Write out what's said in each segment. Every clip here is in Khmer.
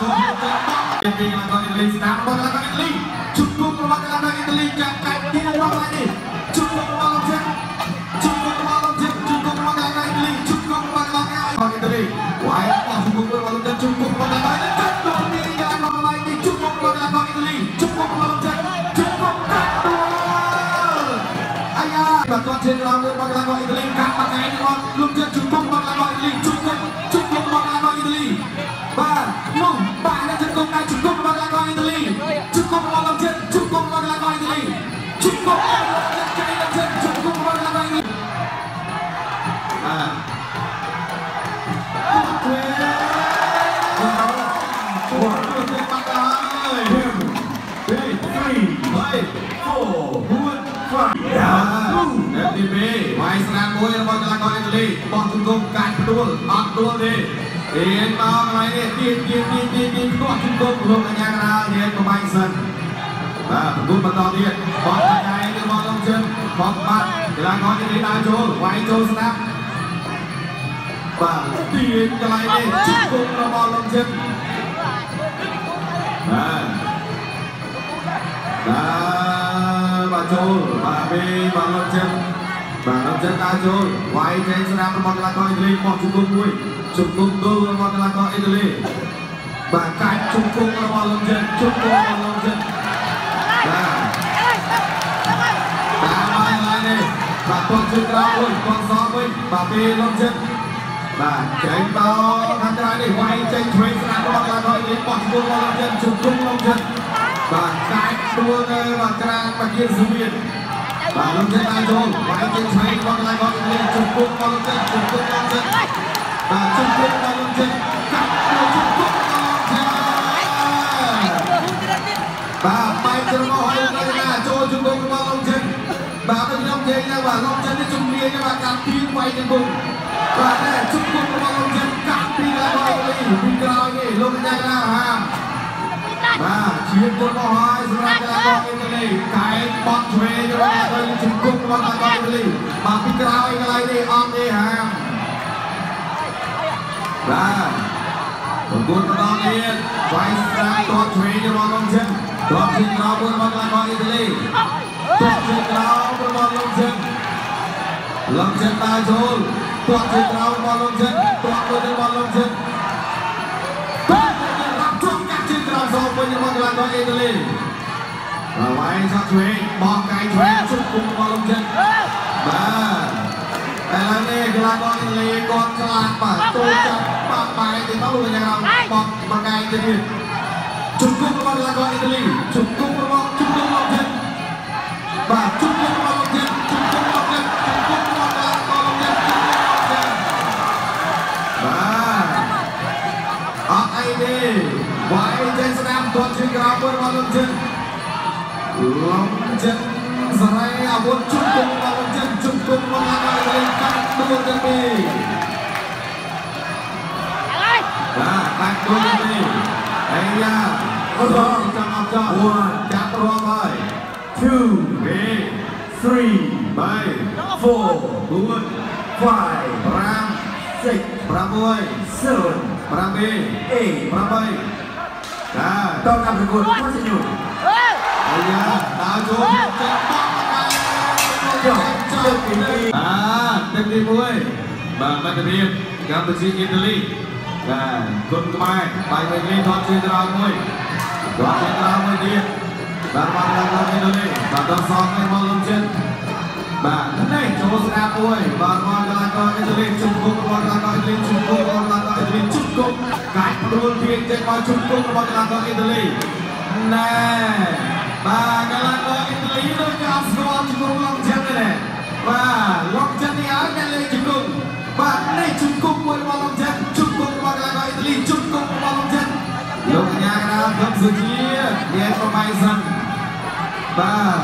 ចូលទៅពីពីកីឡាករអ៊ីតាលីស្ដាប់របស់កីឡាករអ៊ីតាលីជុំគុំរបស់កីឡាករអ៊ីតាលីចាប់កាច់ទីរបស់កីឡានេះជុំគុំរបស់លោកជិតជុំគុំរបស់លោ លីជុំគុំរបស់លោកជិតជុំគុំរបស់កីឡាករអ៊ីតាលីជុំគុំរបស់លោកជិតជុំគុំជុំគុំរបស់កីឡាករអ៊ីតាលីបាទអូខេបាទទៅបាត់ហើយ Two, three, ហើយ four, one, five. អ្នកទី2វាយស្នាមមួយរបស់កីឡាករអ៊ីតាលីបោះជង្គង់កាច់ផ្ដួលអត់ដួលទេ រៀនមកកន្លែងនេះទៀនទៀនទៀនទៀនទៀនខ្ទាស់ជង្គង់លោកអញ្ញាកណ្ដាលរៀនប្របាញ់សិនបាទប្រគំបន្តទៀតបោះកាយរបស់លោកជិនបោះបាត់កីឡាករអ៊ីតាលីដើរចូលវាយចូលស្នាមបាទទៀនកន្លែងនេះជង្គង់របស់លោកជិនបាទបាទបាទចូលបាទពីបាទលោកជិនបាទដល់ចិត្តដើរចូលវាយចេញស្នាមរបស់កីឡាករអ៊ីតាលីបោះជង្គង់មួយ ជង្គង់គោលរបស់កីឡាករអ៊ីតាលីបាទកាច់ជង្គង់របស់លោកចិត្តជង្គង់របស់លោកចិត្តបាទតាមហើយហើយនេះបាទគាត់ជើងក្រោយមួយគាត់សងវិញបាទពេលលោកចិត្តបាទចេញតខាងក្រៅនេះវាយចេញឆ្វេងស្នាមរបស់កីឡាករអ៊ីតាលីបោះជង្គង់របស់លោកចិត្តជង្គង់លោកចិត្តបាទកាច់ដួលទៅបាទក្រានបាគៀនសវៀនបាទលោកចិត្តបានចូលវាយចេញឆ្វេងរបស់កន្លែងរបស់គ្នាជង្គង់របស់លោកចិត្តជង្គង់របស់លោកចិត្ត បាទជង្គង់របស់លោកចិត្តកាត់ចូលជង្គង់របស់លោកចិត្តបាទបែកច្រមុះឲ្យលោកណាចូលជង្គង់របស់លោកចិត្តបាទដូចខ្ញុំនិយាយណាបាទលោកចិត្តនេះជំនាញបាទកាត់ពីវាយជង្គង់បាទតែជង្គង់របស់លោកចិត្តកាត់ពីដល់របស់លីពីក្រោយនេះលោកកញ្ញាកណាហាមបាទជាគុណមកហើយសម្រាប់កីឡាករអ៊ីតាលីកែបត់ឆ្វេងរបស់ទៅជង្គង់របស់កីឡាករអ៊ីតាលីបាទពីក្រោយកន្លែងនេះអត់ទេហាម បាទប្រគួតបន្តទៀតវាយស្រាតតឆ្វេងរបស់លោកជិនតតជាក្រោយរបស់កីឡាករអ៊ីតាលីតតជាក្រោយរបស់លោកជិនលោកជិនដើរចូលតតជាក្រោយរបស់លោកជិនតតទៅរបស់លោកជិនបាទរាប់ជួបកាត់ជើងក្រោមសងវិញរបស់កីឡាករអ៊ីតាលីបាទវាយសាត់ឆ្វេងបោះកាយឆ្វេងជុំគុំរបស់លោកចិនបាទ តែឡើយនេះកីឡាករអ៊ីតាលីគាត់ឆ្លាតបាទចូលចាប់បាក់បែកទៅទៅយ៉ាងណាបោះមកកាយទៅទៀតជុំគុំរបស់កីឡាករអ៊ីតាលីជុំគុំរបស់ជុំគុំរបស់ចិនបាទជុំគុំរបស់លោកចិនជុំគុំរបស់ចិនជុំគុំរបស់កីឡាករលោកចិនជុំគុំរបស់ចិនបាទអត់អីទេវាយចេញស្ដាំទាត់ជើងក្រោមមួយរបស់លោកជិនលោកជិនសរៃអាវុធជុំគុំរបស់លោកជិនជុំគុំរបស់ លោកលេងកាត់ដួលទៅពីបាទកាត់ដួលទៅពីអាយ៉ាអត់ដល់ចាំអត់ចោលចាប់រាប់ហើយ Two, ពី three, 3 four, 4 five, 5 six, 6 seven, 7 eight. 8 8ចាតការប្រកួត continue អាយ៉ាដើរចូ លចិត្តបោះមកចុះចុះទីនេះបាទទឹកទី1បាទមិត្តភាពកម្ពុជាអ៊ីតាលីបាទគុណខ្មែរបាយវិញនេះថតជើងក្រោយមួយថតជើងក្រោយមួយទៀតបាទមកដល់អ៊ីតាលីបាទដល់សងនេះមកលំចិនបាទនេះចូលស្ដាប់មួយបាទមកកីឡាករអ៊ីតាលីជុំគុំរបស់កីឡាករអ៊ីតាលីជុំគុំរបស់កីឡាករអ៊ីតាលីជុំគុំកាច់ព្រួលពីចេញមកជុំគុំរបស់កីឡាករអ៊ីតាលីណែបាទកីឡាករអ៊ីតាលីដូចជាអត់ស្គាល់ជុំគុំលោកចិនទេ បាទលោកចិននេះឲ្យអ្នកលេងជុំគុំបាទនេះជុំគុំមួយរបស់លោកចិនជុំគុំរបស់កីឡាករអ៊ីតាលីជុំគុំរបស់លោកចិនលោកកញ្ញាកណ្ដាលគ្រប់សុជាមានប្របាយសិនបាទ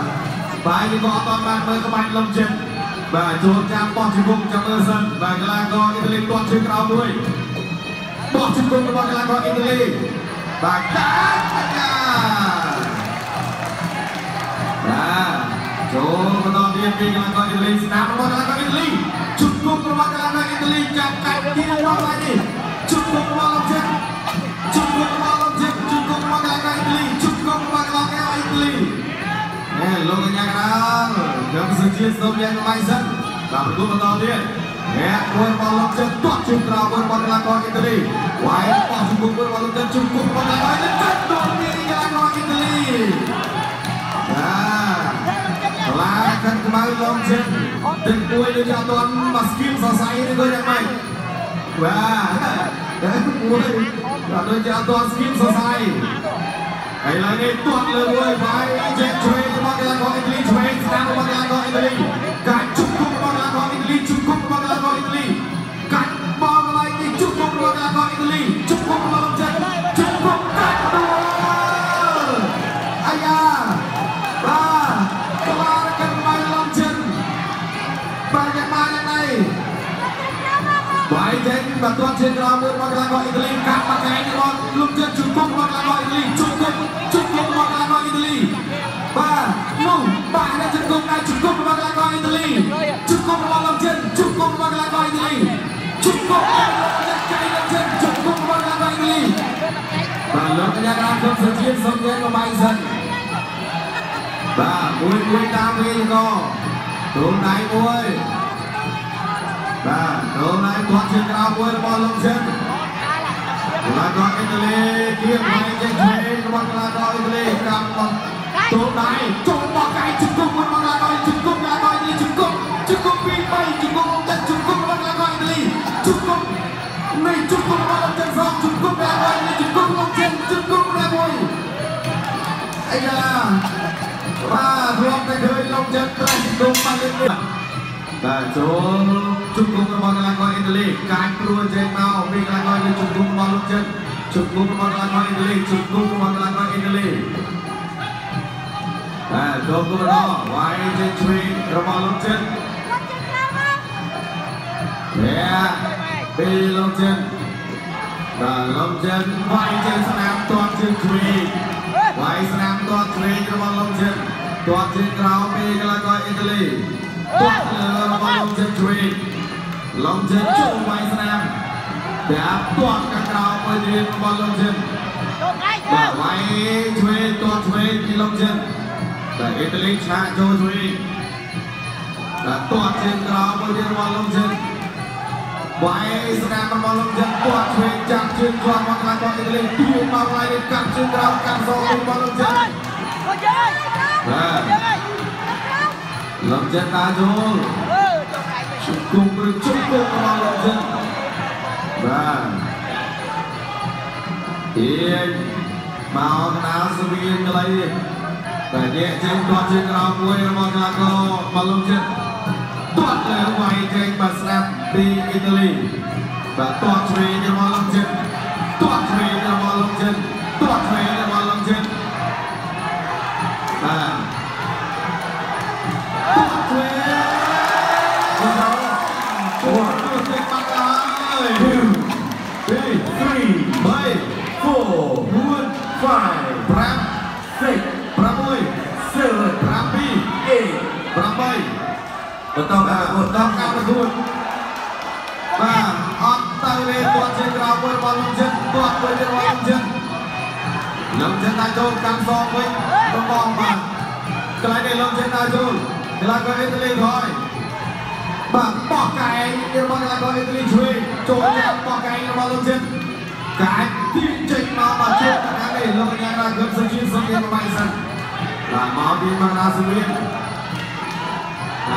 បាយនេះក៏អត់បានមើលក្បាច់លំចិត្តបាទចូលចាំបោះជង្គង់ចាំមើលសិនបាទកីឡាករអ៊ីតាលីទាត់ជើងក្រោមមួយបោះជង្គង់របស់កីឡាករអ៊ីតាលីបាទកាត់កា ចូលបន្តទៀតពីកីឡាករអ៊ីតាលីស្នាមរបស់កីឡាករអ៊ីតាលីជុំគុំរបស់កីឡាករអ៊ីតាលីចាប់កាច់ទីរបស់ឡៃនេះជុំគុំរបស់ឡំជិតជុំគុំរបស់ឡំជិតជុំគុំរបស់កីឡាករអ៊ីតាលីជុំគុំរបស់កីឡាករអ៊ីតាលីអេលោកកញ្ញាក្រៅយកសុជាសូមយ៉ាងម៉ៃសិនបាទប្រគល់បន្តទៀតអ្នកមួយបលលំជិតទាត់ជុំក្រោយមួយបលកីឡាករអ៊ីតាលីវាយបោះជុំគុំរបស់ឡំជិតជុំគុំរបស់កីឡាករអ៊ីតាលីដល់មានកីឡាករអ៊ីតាលី ខាត់ខ្មៅលំចិត្តទឹកមួយដូចអត់ទាន់មកស្គីមសរសៃឬក៏យ៉ាងម៉េចបាទតែមួយដល់ដូចអត់ទាន់ស្គីមសរសៃហើយឡើយនេះទាត់លើមួយបាយចេះឆ្វេងរបស់កីឡាករអ៊ីតាលីឆ្វេងស្ដាំរបស់កីឡាករអ៊ីតាលីកាច់ជង្គង់របស់កីឡាករអ៊ីតាលីជង្គង់របស់កីឡាករអ៊ីតាលី បាយចេញបាទទាត់ជើងក្រោមមួយរបស់កីឡាករអ៊ីតាលីកាត់មកកែងរបស់លោកចេះជង្គង់របស់កីឡាករអ៊ីតាលីជង្គង់ជង្គង់របស់កីឡាករអ៊ីតាលីបាទនោះបាទនេះជង្គង់ដៃជង្គង់របស់កីឡាករអ៊ីតាលីជង្គង់របស់លោកចិនជង្គង់របស់កីឡាករអ៊ីតាលីជង្គង់របស់លោកចិនចៃលោកចិនជង្គង់របស់កីឡាករអ៊ីតាលីបាទលោកកញ្ញាការគ្រប់សជាតិសុំយើងមកបាយសិនបាទមួយមួយតាមវិញក៏ទូនដៃមួយ មួយរបស់លោកចិនកីឡាករអ៊ីតាលីគៀបហើយចេញឆ្វេងរបស់កីឡាករអ៊ីតាលីកម្មរបស់ទូនដៃចូលបោះកាយជង្គង់របស់កីឡាករជង្គង់កីឡាករអ៊ីតាលីជង្គង់ជង្គង់ពីរបីជង្គង់ទឹកជង្គង់របស់កីឡាករអ៊ីតាលីជង្គង់នេះជង្គង់របស់លោកចិនសងជង្គង់កីឡាករអ៊ីតាលីជង្គង់លោកចិនជង្គង់ណាមួយអាយ៉ាបាទរំតែឃើញលោកចិត្តត្រេះដុំបាត់នេះ បាទចូលជង្គង់របស់កីឡាករអ៊ីតាលីកាចព្រួយចេញមកពីកីឡាករនេះជង្គង់របស់លោកចិត្តជង្គង់របស់កីឡាករអ៊ីតាលីជង្គង់របស់កីឡាករអ៊ីតាលីបាទចូលគំរវាយចេញឆ្វេងរបស់លោកចិត្តយ៉ាពីលោកចិត្តបាទលោកចិត្តវាយចេញស្នាមទាត់ជើងឆ្វេងវាយស្នាមទាត់ឆ្វេងរបស់លោកជិតទាត់ជើងក្រោមពីកីឡាករអ៊ីតាលី ទាត់លើរបស់លោកជិតឆ្វេងលោកជិតចូលវាយស្នាមតែទាត់ខាងក្រោមមួយទៀតរបស់លោកជិតបាទវាយឆ្វេងទាត់ឆ្វេងពីលោកជិតតែអ៊ីតាលីឆាកចូលឆ្វេងតែទាត់ជើងក្រោមមួយទៀតរបស់លោកជិតវាយស្នាមរបស់លោកជិតទាត់ឆ្វេងចាប់ជើងជាប់មកកីឡាករអ៊ីតាលីទួមកឡើងនេះកាត់ជើងក្រោមកាត់សងរបស់លោកជិតបាទ លោកចិនតាចូលជង្គង់ឬជង្គង់របស់លោកចិនបាទទៀងមកកណ្ដាលស្វៀងក្លីតែញាក់ចេញទាត់ជើងក្រោមមួយរបស់កីឡាកររបស់លោកចិនទាត់លើវាយចេញបាទស្រាប់ពីអ៊ីតាលីបាទទាត់ឆ្វេងរបស់លោកចិន បន្តការបន្តការប្រកួតបាទអត់ទៅលេទាត់ជាក្រោមមួយរបស់លោកចិនទាត់មួយទៀតរបស់លោកចិនលោកចិនដាក់ចូលកាន់សងវិញរបស់បាទកន្លែងនេះលោកចិនដាក់ចូលកីឡាករអ៊ីតាលីថយបាទបោះកែងរបស់កីឡាករអ៊ីតាលីឆ្វេងចូលចាប់បោះកែងរបស់លោកចិនកាច់ទីចេញមកបាទជិតខាងនេះលោកកញ្ញារ៉ាគឹមសុជាសុំមានបាយសិនបាទមកពីមកណាសុវៀនបាទទាត់លើ រ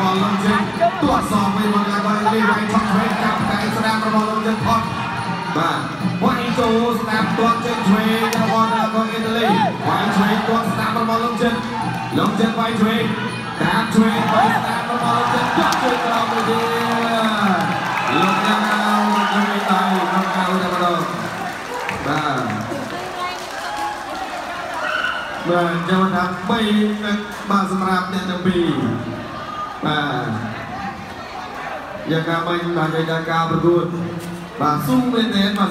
បស់លោកជិនទាត់សងវិញមកឡើងឲ្យលីវាយឆក់ឆ្វេងចាប់កែស្ដាំរបស់លោកជិនផុតបាទវាយចូលស្ដាំទាត់ជើងឆ្វេងរបស់កូនអ៊ីតាលីវាយឆ្វេងទាត់ស្ដាំរបស់លោកជិនលោកជិនវាយឆ្វេងតាមឆ្វេងវាយស្ដាំរបស់លោកជិនទាត់ជើងក្រោមមួយទៀត បាទចូលថា3ទឹកបាទសម្រាប់អ្នកទាំងពីរបាទយ៉ាងណាមិញបាទនិយាយដល់ការប្រកួតបាទស៊ូមែនទេបាទ